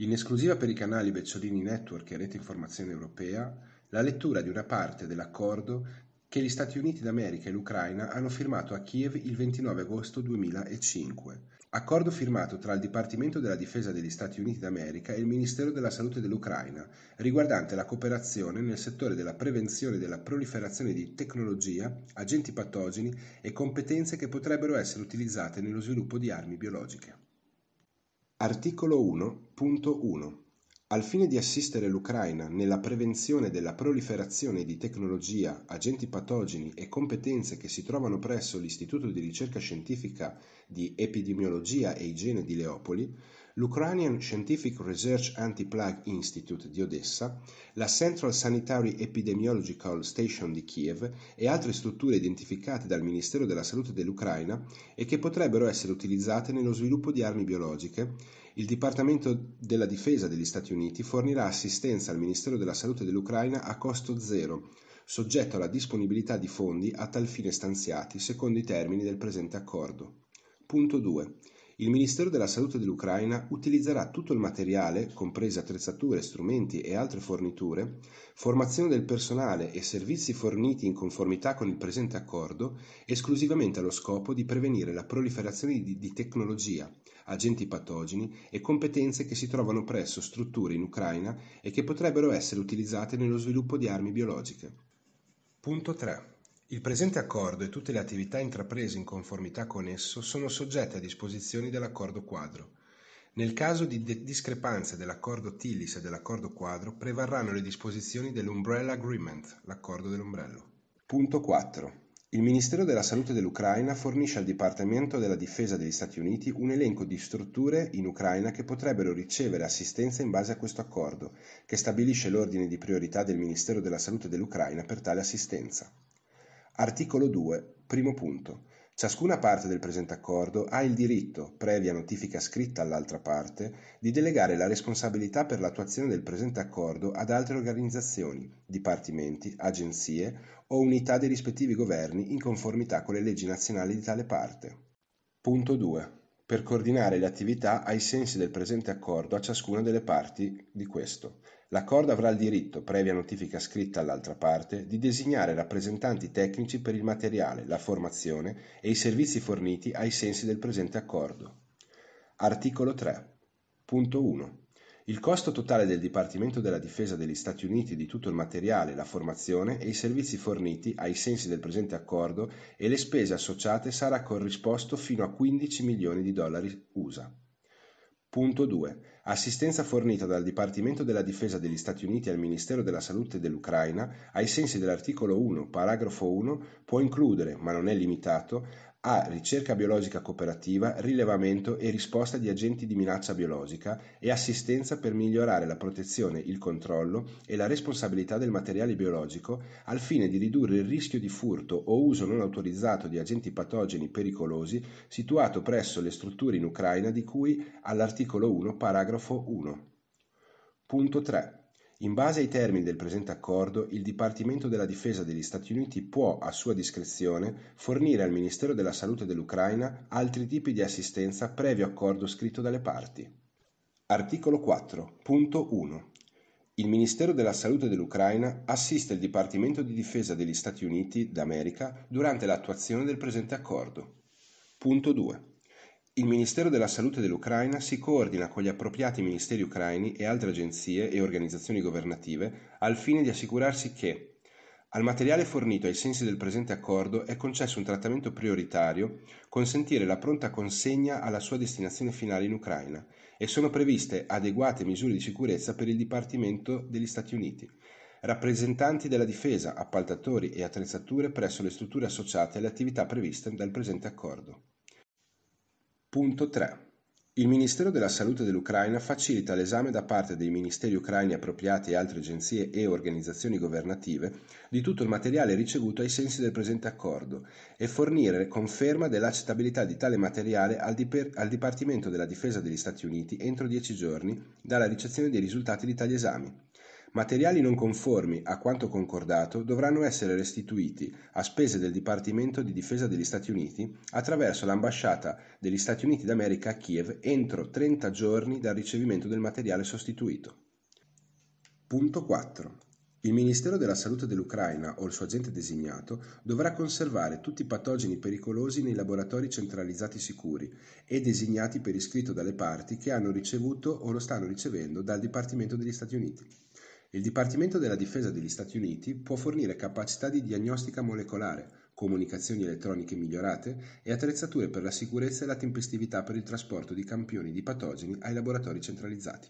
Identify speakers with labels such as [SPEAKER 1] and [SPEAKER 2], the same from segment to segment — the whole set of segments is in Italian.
[SPEAKER 1] In esclusiva per i canali Becciolini Network e Rete Informazione Europea, la lettura di una parte dell'accordo che gli Stati Uniti d'America e l'Ucraina hanno firmato a Kiev il 29 agosto 2005. Accordo firmato tra il Dipartimento della Difesa degli Stati Uniti d'America e il Ministero della Salute dell'Ucraina, riguardante la cooperazione nel settore della prevenzione della proliferazione di tecnologia, agenti patogeni e competenze che potrebbero essere utilizzate nello sviluppo di armi biologiche. Articolo 1.1 al fine di assistere l'Ucraina nella prevenzione della proliferazione di tecnologia, agenti patogeni e competenze che si trovano presso l'Istituto di ricerca scientifica di epidemiologia e igiene di Leopoli, l'Ukrainian Scientific Research Anti-Plague Institute di Odessa, la Central Sanitary Epidemiological Station di Kiev e altre strutture identificate dal Ministero della Salute dell'Ucraina e che potrebbero essere utilizzate nello sviluppo di armi biologiche, il Dipartimento della Difesa degli Stati Uniti fornirà assistenza al Ministero della Salute dell'Ucraina a costo zero, soggetto alla disponibilità di fondi a tal fine stanziati secondo i termini del presente accordo. Punto 2. Il Ministero della Salute dell'Ucraina utilizzerà tutto il materiale, comprese attrezzature, strumenti e altre forniture, formazione del personale e servizi forniti in conformità con il presente accordo, esclusivamente allo scopo di prevenire la proliferazione di, di tecnologia, agenti patogeni e competenze che si trovano presso strutture in Ucraina e che potrebbero essere utilizzate nello sviluppo di armi biologiche. Punto 3. Il presente accordo e tutte le attività intraprese in conformità con esso sono soggette a disposizioni dell'accordo quadro. Nel caso di discrepanze dell'accordo TILIS e dell'accordo quadro, prevarranno le disposizioni dell'Umbrella Agreement, l'accordo dell'ombrello. Punto 4. Il Ministero della Salute dell'Ucraina fornisce al Dipartimento della Difesa degli Stati Uniti un elenco di strutture in Ucraina che potrebbero ricevere assistenza in base a questo accordo, che stabilisce l'ordine di priorità del Ministero della Salute dell'Ucraina per tale assistenza. Articolo 2. Primo punto. Ciascuna parte del presente accordo ha il diritto, previa notifica scritta all'altra parte, di delegare la responsabilità per l'attuazione del presente accordo ad altre organizzazioni, dipartimenti, agenzie o unità dei rispettivi governi in conformità con le leggi nazionali di tale parte. Punto 2. Per coordinare le attività ai sensi del presente accordo a ciascuna delle parti di questo, L'accordo avrà il diritto, previa notifica scritta all'altra parte, di designare rappresentanti tecnici per il materiale, la formazione e i servizi forniti ai sensi del presente accordo. Articolo 3. Punto 1. Il costo totale del Dipartimento della Difesa degli Stati Uniti di tutto il materiale, la formazione e i servizi forniti ai sensi del presente accordo e le spese associate sarà corrisposto fino a 15 milioni di dollari USA. Punto 2. Assistenza fornita dal Dipartimento della Difesa degli Stati Uniti al Ministero della Salute dell'Ucraina, ai sensi dell'articolo 1, paragrafo 1, può includere, ma non è limitato, a. ricerca biologica cooperativa, rilevamento e risposta di agenti di minaccia biologica e assistenza per migliorare la protezione, il controllo e la responsabilità del materiale biologico al fine di ridurre il rischio di furto o uso non autorizzato di agenti patogeni pericolosi situato presso le strutture in Ucraina di cui all'articolo 1 paragrafo 1. Punto 3. In base ai termini del presente accordo, il Dipartimento della Difesa degli Stati Uniti può, a sua discrezione, fornire al Ministero della Salute dell'Ucraina altri tipi di assistenza previo accordo scritto dalle parti. Articolo 4.1 il Ministero della Salute dell'Ucraina assiste il Dipartimento di Difesa degli Stati Uniti d'America durante l'attuazione del presente accordo. Punto 2. Il Ministero della Salute dell'Ucraina si coordina con gli appropriati ministeri ucraini e altre agenzie e organizzazioni governative al fine di assicurarsi che al materiale fornito ai sensi del presente accordo è concesso un trattamento prioritario, consentire la pronta consegna alla sua destinazione finale in Ucraina e sono previste adeguate misure di sicurezza per il Dipartimento degli Stati Uniti, rappresentanti della difesa, appaltatori e attrezzature presso le strutture associate alle attività previste dal presente accordo. Punto 3. Il Ministero della Salute dell'Ucraina facilita l'esame da parte dei ministeri ucraini appropriati e altre agenzie e organizzazioni governative di tutto il materiale ricevuto ai sensi del presente accordo e fornire conferma dell'accettabilità di tale materiale al, Diper- al Dipartimento della Difesa degli Stati Uniti entro dieci giorni dalla ricezione dei risultati di tali esami. Materiali non conformi a quanto concordato dovranno essere restituiti a spese del Dipartimento di Difesa degli Stati Uniti attraverso l'ambasciata degli Stati Uniti d'America a Kiev entro 30 giorni dal ricevimento del materiale sostituito. Punto 4. Il Ministero della Salute dell'Ucraina o il suo agente designato dovrà conservare tutti i patogeni pericolosi nei laboratori centralizzati sicuri e designati per iscritto dalle parti che hanno ricevuto o lo stanno ricevendo dal Dipartimento degli Stati Uniti. Il Dipartimento della Difesa degli Stati Uniti può fornire capacità di diagnostica molecolare, comunicazioni elettroniche migliorate e attrezzature per la sicurezza e la tempestività per il trasporto di campioni di patogeni ai laboratori centralizzati.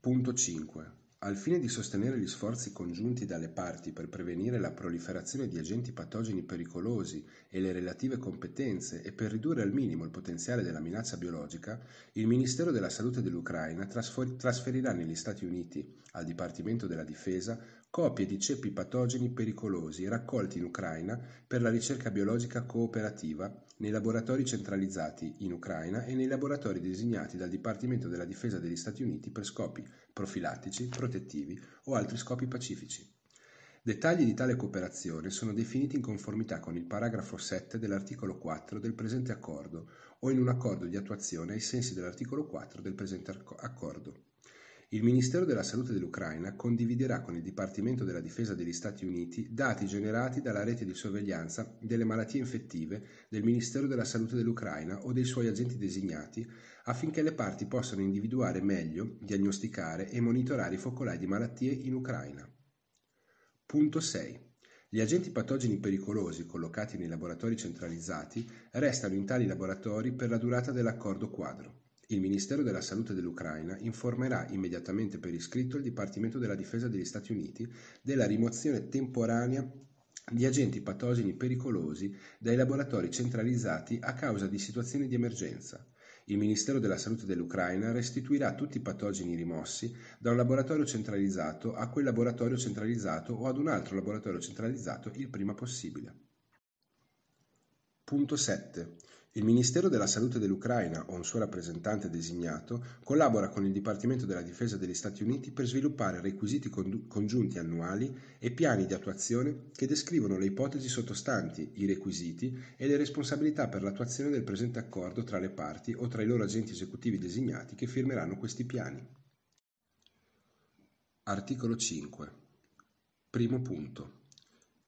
[SPEAKER 1] Punto 5. Al fine di sostenere gli sforzi congiunti dalle parti per prevenire la proliferazione di agenti patogeni pericolosi e le relative competenze e per ridurre al minimo il potenziale della minaccia biologica, il Ministero della Salute dell'Ucraina trasferirà negli Stati Uniti, al Dipartimento della Difesa, copie di ceppi patogeni pericolosi raccolti in Ucraina per la ricerca biologica cooperativa nei laboratori centralizzati in Ucraina e nei laboratori designati dal Dipartimento della Difesa degli Stati Uniti per scopi profilattici, protettivi o altri scopi pacifici. Dettagli di tale cooperazione sono definiti in conformità con il paragrafo 7 dell'articolo 4 del presente accordo o in un accordo di attuazione ai sensi dell'articolo 4 del presente accordo. Il Ministero della Salute dell'Ucraina condividerà con il Dipartimento della Difesa degli Stati Uniti dati generati dalla rete di sorveglianza delle malattie infettive del Ministero della Salute dell'Ucraina o dei suoi agenti designati affinché le parti possano individuare meglio, diagnosticare e monitorare i focolai di malattie in Ucraina. Punto 6. Gli agenti patogeni pericolosi collocati nei laboratori centralizzati restano in tali laboratori per la durata dell'accordo quadro. Il Ministero della Salute dell'Ucraina informerà immediatamente per iscritto il Dipartimento della Difesa degli Stati Uniti della rimozione temporanea di agenti patogeni pericolosi dai laboratori centralizzati a causa di situazioni di emergenza. Il Ministero della Salute dell'Ucraina restituirà tutti i patogeni rimossi da un laboratorio centralizzato a quel laboratorio centralizzato o ad un altro laboratorio centralizzato il prima possibile. Punto 7. Il Ministero della Salute dell'Ucraina o un suo rappresentante designato collabora con il Dipartimento della Difesa degli Stati Uniti per sviluppare requisiti congiunti annuali e piani di attuazione che descrivono le ipotesi sottostanti, i requisiti e le responsabilità per l'attuazione del presente accordo tra le parti o tra i loro agenti esecutivi designati che firmeranno questi piani. Articolo 5. Primo punto.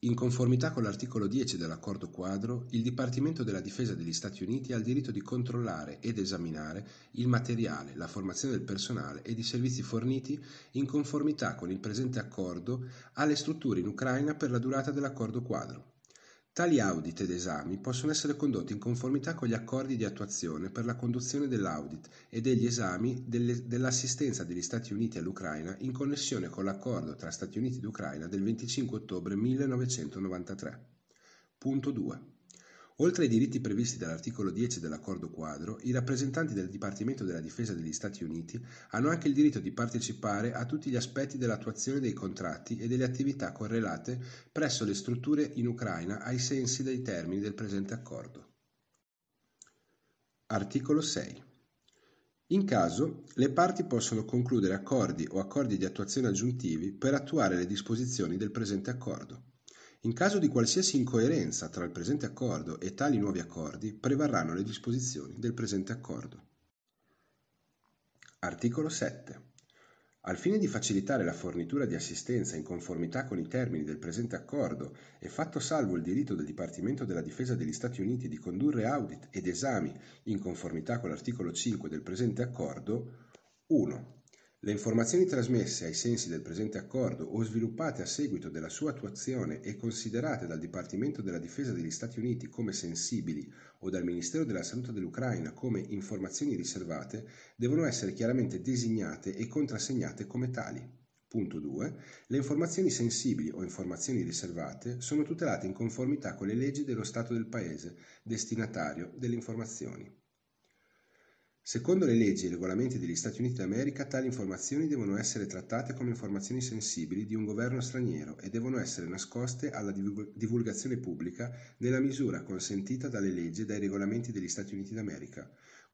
[SPEAKER 1] In conformità con l'articolo 10 dell'Accordo quadro, il Dipartimento della Difesa degli Stati Uniti ha il diritto di controllare ed esaminare il materiale, la formazione del personale ed i servizi forniti in conformità con il presente accordo alle strutture in Ucraina per la durata dell'Accordo quadro. Tali audit ed esami possono essere condotti in conformità con gli accordi di attuazione per la conduzione dell'audit e degli esami dell'assistenza degli Stati Uniti all'Ucraina in connessione con l'accordo tra Stati Uniti ed Ucraina del 25 ottobre 1993. Punto 2. Oltre ai diritti previsti dall'articolo 10 dell'accordo quadro, i rappresentanti del Dipartimento della Difesa degli Stati Uniti hanno anche il diritto di partecipare a tutti gli aspetti dell'attuazione dei contratti e delle attività correlate presso le strutture in Ucraina ai sensi dei termini del presente accordo. Articolo 6. In caso, le parti possono concludere accordi o accordi di attuazione aggiuntivi per attuare le disposizioni del presente accordo. In caso di qualsiasi incoerenza tra il presente accordo e tali nuovi accordi, prevarranno le disposizioni del presente accordo. Articolo 7. Al fine di facilitare la fornitura di assistenza in conformità con i termini del presente accordo e fatto salvo il diritto del Dipartimento della Difesa degli Stati Uniti di condurre audit ed esami in conformità con l'articolo 5 del presente accordo, 1. Le informazioni trasmesse ai sensi del presente accordo o sviluppate a seguito della sua attuazione e considerate dal Dipartimento della Difesa degli Stati Uniti come sensibili o dal Ministero della Salute dell'Ucraina come informazioni riservate devono essere chiaramente designate e contrassegnate come tali. Punto 2. Le informazioni sensibili o informazioni riservate sono tutelate in conformità con le leggi dello Stato del Paese, destinatario delle informazioni. Secondo le leggi e i regolamenti degli Stati Uniti d'America, tali informazioni devono essere trattate come informazioni sensibili di un governo straniero e devono essere nascoste alla divulgazione pubblica nella misura consentita dalle leggi e dai regolamenti degli Stati Uniti d'America.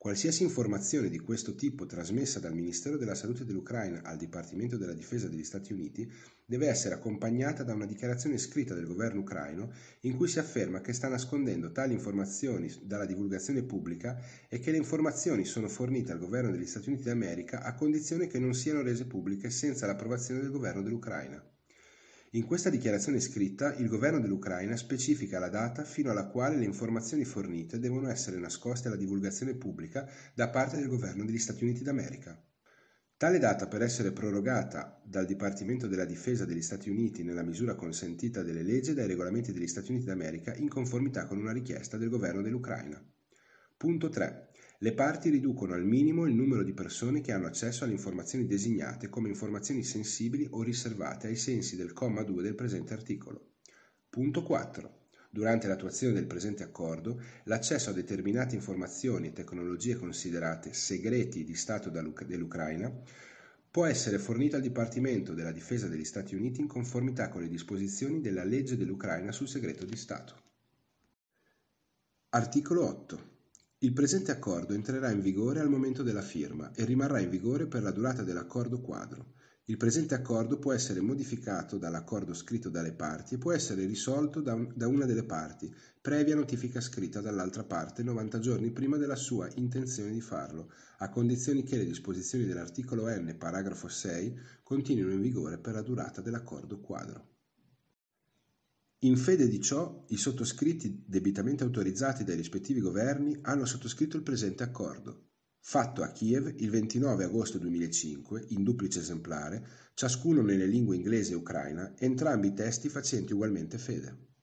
[SPEAKER 1] Qualsiasi informazione di questo tipo trasmessa dal Ministero della Salute dell'Ucraina al Dipartimento della Difesa degli Stati Uniti deve essere accompagnata da una dichiarazione scritta del governo ucraino in cui si afferma che sta nascondendo tali informazioni dalla divulgazione pubblica e che le informazioni sono fornite al governo degli Stati Uniti d'America a condizione che non siano rese pubbliche senza l'approvazione del governo dell'Ucraina. In questa dichiarazione scritta il governo dell'Ucraina specifica la data fino alla quale le informazioni fornite devono essere nascoste alla divulgazione pubblica da parte del governo degli Stati Uniti d'America. Tale data per essere prorogata dal Dipartimento della Difesa degli Stati Uniti nella misura consentita dalle leggi e dai regolamenti degli Stati Uniti d'America in conformità con una richiesta del governo dell'Ucraina. Punto 3. Le parti riducono al minimo il numero di persone che hanno accesso alle informazioni designate come informazioni sensibili o riservate ai sensi del comma 2 del presente articolo. Punto 4. Durante l'attuazione del presente accordo, l'accesso a determinate informazioni e tecnologie considerate segreti di Stato dell'Ucraina può essere fornito al Dipartimento della Difesa degli Stati Uniti in conformità con le disposizioni della legge dell'Ucraina sul segreto di Stato. Articolo 8. Il presente accordo entrerà in vigore al momento della firma e rimarrà in vigore per la durata dell'accordo quadro. Il presente accordo può essere modificato dall'accordo scritto dalle parti e può essere risolto da, un, da, una delle parti, previa notifica scritta dall'altra parte 90 giorni prima della sua intenzione di farlo, a condizioni che le disposizioni dell'articolo N, paragrafo 6, continuino in vigore per la durata dell'accordo quadro. In fede di ciò, i sottoscritti debitamente autorizzati dai rispettivi governi hanno sottoscritto il presente accordo, fatto a Kiev il 29 agosto 2005, in duplice esemplare, ciascuno nelle lingue inglese e ucraina, entrambi i testi facenti ugualmente fede.